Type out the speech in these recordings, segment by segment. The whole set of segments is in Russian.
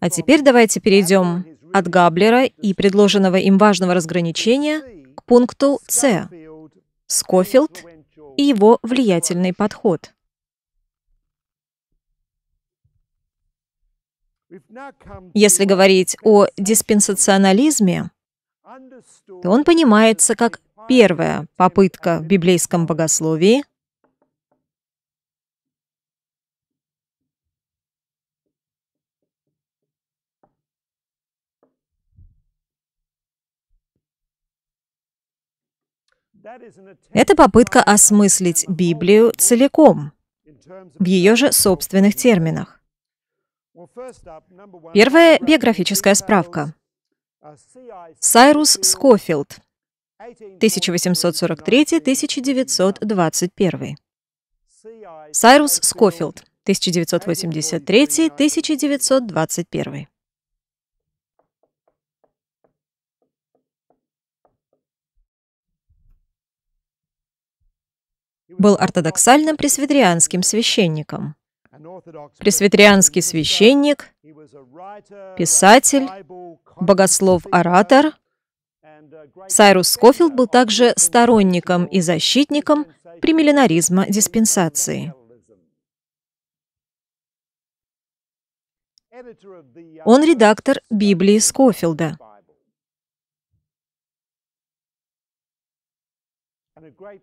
А теперь давайте перейдем от Габлера и предложенного им важного разграничения к пункту С – Скофилд и его влиятельный подход. Если говорить о диспенсационализме, то он понимается как первая попытка в библейском богословии Это попытка осмыслить Библию целиком, в ее же собственных терминах. Первая биографическая справка. Сайрус Скофилд, 1843-1921. Сайрус Скофилд, 1983-1921. Был ортодоксальным пресвитерианским священником. Пресвитерианский священник, писатель, богослов-оратор. Сайрус Скофилд был также сторонником и защитником премиллинаризма диспенсации. Он редактор Библии Скофилда –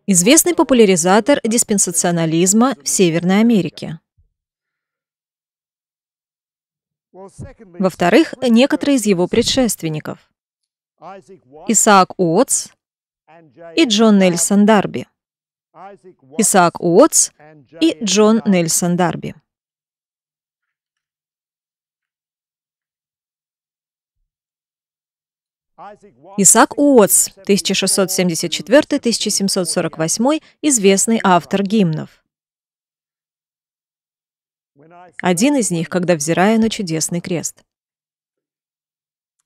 известный популяризатор диспенсационализма в Северной Америке. Во-вторых, некоторые из его предшественников. Исаак Уотс и Джон Нельсон Дарби. Исаак Уотс и Джон Нельсон Дарби. Исаак Уотс, 1674-1748, известный автор гимнов. Один из них, когда взирая на чудесный крест.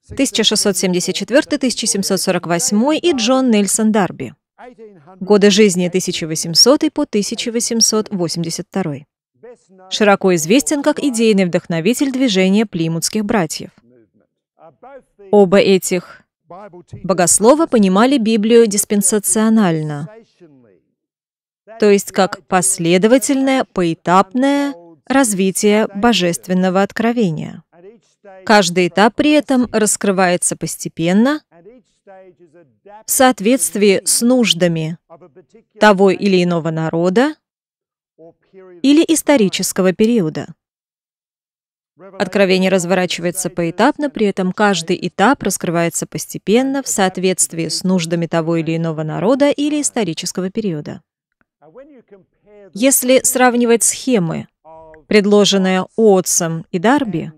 1674-1748 и Джон Нельсон Дарби. Годы жизни 1800 по 1882. Широко известен как идейный вдохновитель движения плимутских братьев. Оба этих богослова понимали Библию диспенсационально, то есть как последовательное, поэтапное развитие божественного откровения. Каждый этап при этом раскрывается постепенно в соответствии с нуждами того или иного народа или исторического периода. Откровение разворачивается поэтапно, при этом каждый этап раскрывается постепенно в соответствии с нуждами того или иного народа или исторического периода. Если сравнивать схемы, предложенные Уотсом и Дарби,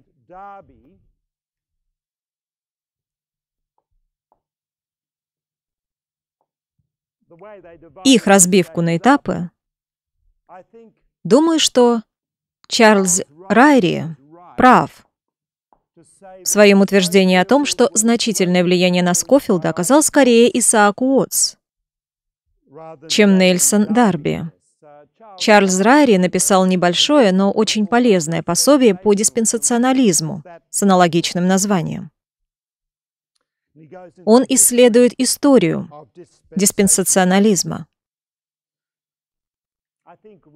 их разбивку на этапы, думаю, что Чарльз Райри прав в своем утверждении о том, что значительное влияние на Скофилда оказал скорее Исаак Уотс, чем Нельсон Дарби. Чарльз Райри написал небольшое, но очень полезное пособие по диспенсационализму с аналогичным названием. Он исследует историю диспенсационализма.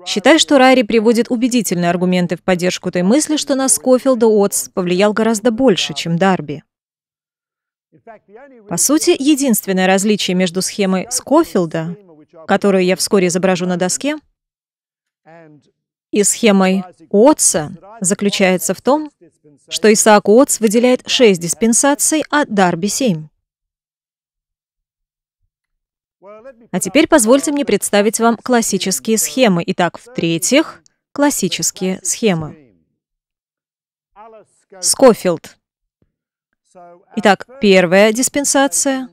Считаю, что Райри приводит убедительные аргументы в поддержку той мысли, что на Скофилда Уотс повлиял гораздо больше, чем Дарби. По сути, единственное различие между схемой Скофилда, которую я вскоре изображу на доске, и схемой Уотса заключается в том, что Исаак Уотс выделяет шесть диспенсаций, а Дарби — семь. А теперь позвольте мне представить вам классические схемы. Итак, в-третьих, классические схемы. Скофилд. Итак, первая диспенсация.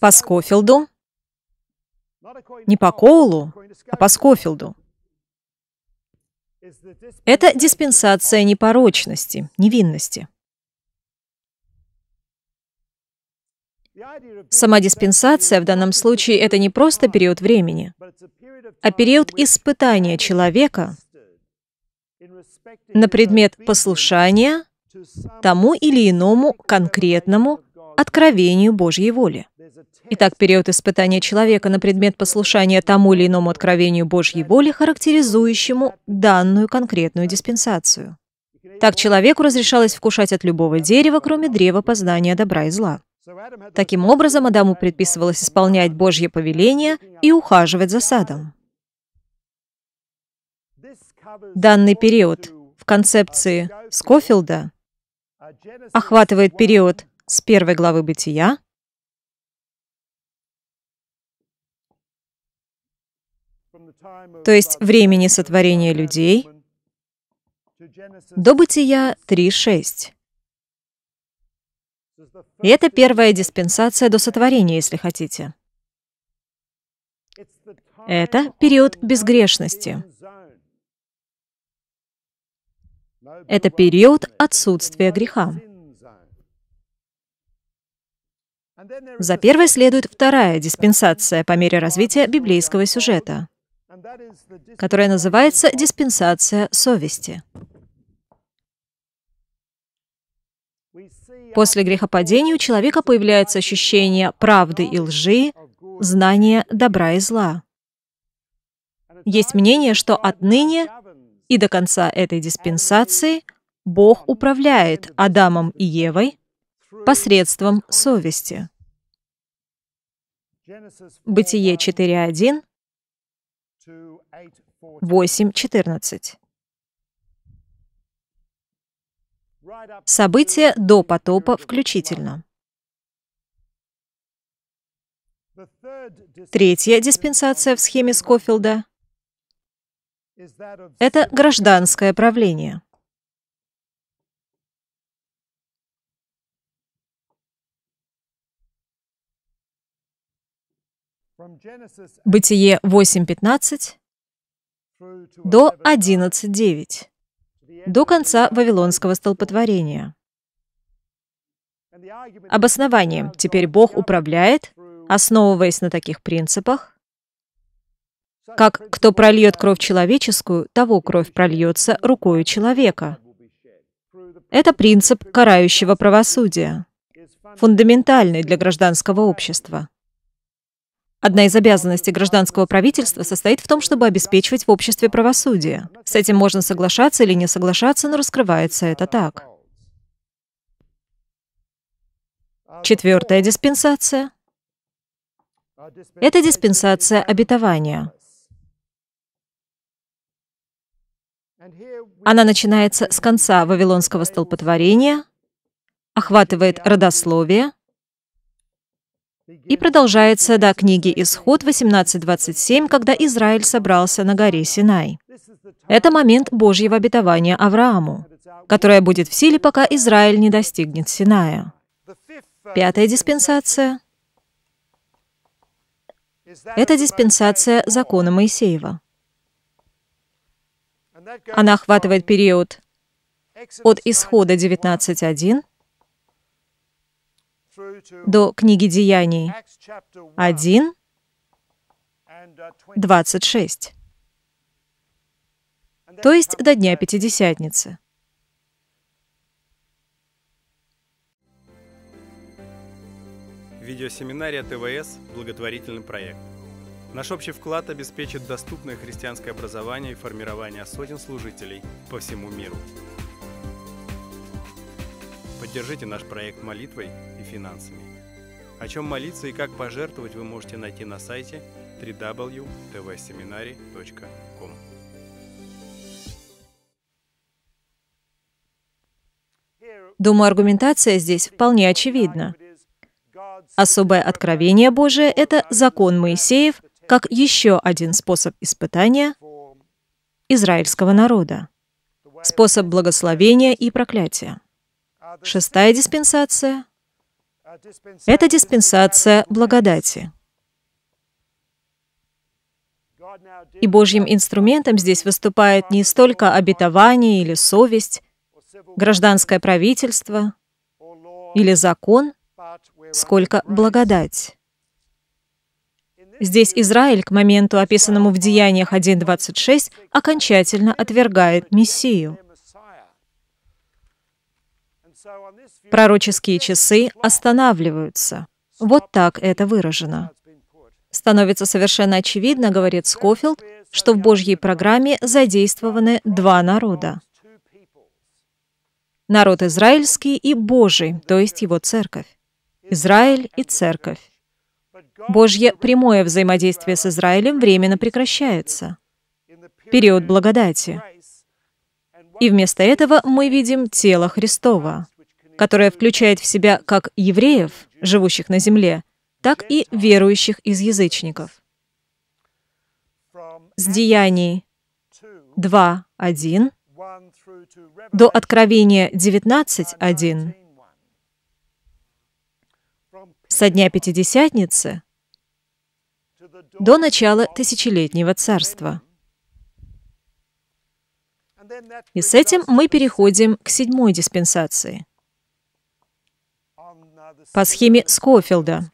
По Скофилду. Не по Коулу, а по Скофилду. Это диспенсация непорочности, невинности. Сама диспенсация в данном случае это не просто период времени, а период испытания человека на предмет послушания тому или иному конкретному откровению Божьей воли. Итак, период испытания человека на предмет послушания тому или иному откровению Божьей воли, характеризующему данную конкретную диспенсацию. Так человеку разрешалось вкушать от любого дерева, кроме древа познания добра и зла. Таким образом, Адаму предписывалось исполнять Божье повеление и ухаживать за садом. Данный период в концепции Скофилда охватывает период с первой главы Бытия то есть времени сотворения людей, до Бытия 3.6. И это первая диспенсация до сотворения, если хотите. Это период безгрешности. Это период отсутствия греха. За первой следует вторая диспенсация по мере развития библейского сюжета, которая называется диспенсация совести. После грехопадения у человека появляется ощущение правды и лжи, знание добра и зла. Есть мнение, что отныне и до конца этой диспенсации Бог управляет Адамом и Евой посредством совести. Бытие 4.1, 8.14. События до потопа включительно. Третья диспенсация в схеме Скофилда — это гражданское правление. Бытие 8.15 до 11.9 до конца Вавилонского столпотворения. Обоснованием теперь Бог управляет, основываясь на таких принципах, как «кто прольет кровь человеческую, того кровь прольется рукою человека». Это принцип карающего правосудия, фундаментальный для гражданского общества. Одна из обязанностей гражданского правительства состоит в том, чтобы обеспечивать в обществе правосудие. С этим можно соглашаться или не соглашаться, но раскрывается это так. Четвертая диспенсация — это диспенсация обетования. Она начинается с конца Вавилонского столпотворения, охватывает родословие, и продолжается до книги Исход 18.27, когда Израиль собрался на горе Синай. Это момент Божьего обетования Аврааму, которое будет в силе, пока Израиль не достигнет Синая. Пятая диспенсация — это диспенсация закона Моисеева. Она охватывает период от Исхода 19.1 до книги Деяний 1, 26, то есть до Дня Пятидесятницы. Видеосеминария ТВС – благотворительный проект. Наш общий вклад обеспечит доступное христианское образование и формирование сотен служителей по всему миру. Поддержите наш проект молитвой и финансами. О чем молиться и как пожертвовать вы можете найти на сайте www.tvseminary.com. Думаю, аргументация здесь вполне очевидна. Особое откровение Божие — это закон Моисеев как еще один способ испытания израильского народа, способ благословения и проклятия. Шестая диспенсация — это диспенсация благодати. И Божьим инструментом здесь выступает не столько обетование или совесть, гражданское правительство или закон, сколько благодать. Здесь Израиль к моменту, описанному в Деяниях 1.26, окончательно отвергает Мессию. Пророческие часы останавливаются. Вот так это выражено. Становится совершенно очевидно, говорит Скофилд, что в Божьей программе задействованы два народа. Народ израильский и Божий, то есть его церковь. Израиль и церковь. Божье прямое взаимодействие с Израилем временно прекращается. Период благодати. И вместо этого мы видим тело Христова, которое включает в себя как евреев, живущих на земле, так и верующих из язычников. С Деяний 2.1 до Откровения 19.1 со дня Пятидесятницы до начала Тысячелетнего Царства. И с этим мы переходим к седьмой диспенсации. По схеме Скофилда.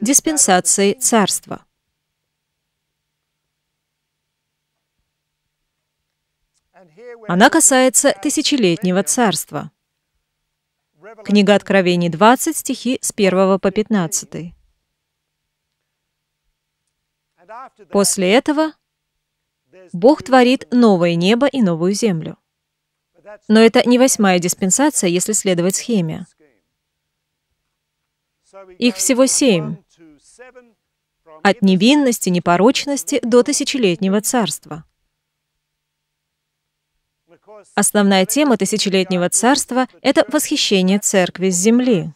Диспенсации Царства. Она касается Тысячелетнего Царства. Книга Откровений 20, стихи с 1 по 15. После этого Бог творит новое небо и новую землю. Но это не восьмая диспенсация, если следовать схеме. Их всего семь. От невинности, непорочности до тысячелетнего царства. Основная тема тысячелетнего царства — это восхищение церкви с земли.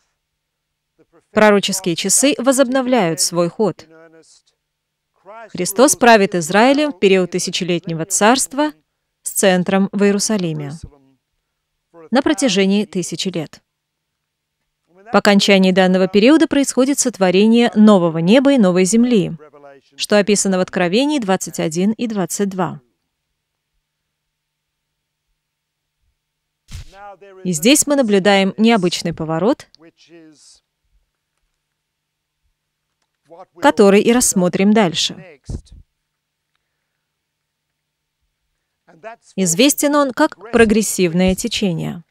Пророческие часы возобновляют свой ход. Христос правит Израилем в период тысячелетнего царства с центром в Иерусалиме на протяжении тысячи лет. По окончании данного периода происходит сотворение нового неба и новой земли, что описано в Откровении 21 и 22. И здесь мы наблюдаем необычный поворот, который и рассмотрим дальше. Известен он как прогрессивное течение.